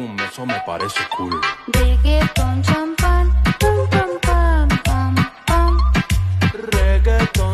Eso me parece cool. Reggaeton champán, pam pam pam pam pam. Reggaeton